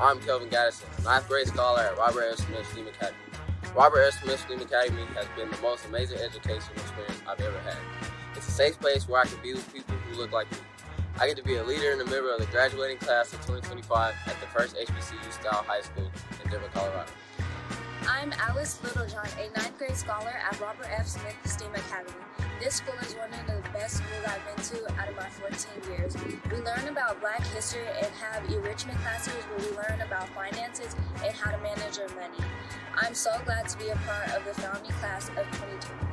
I'm Kelvin Gaddison, ninth grade scholar at Robert F. Smith STEAM Academy. Robert F. Smith STEAM Academy has been the most amazing educational experience I've ever had. It's a safe place where I can be with people who look like me. I get to be a leader and a member of the graduating class of 2025 at the first HBCU style high school in Denver, Colorado. I'm Alice Littlejohn, a ninth grade scholar at Robert F. Smith STEAM Academy. This school is one of the best schools I've been to out of my 14 years. We learn about black history and have enrichment classes where we learn about finances and how to manage our money. I'm so glad to be a part of the founding class of 2025.